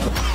Ha ha ha!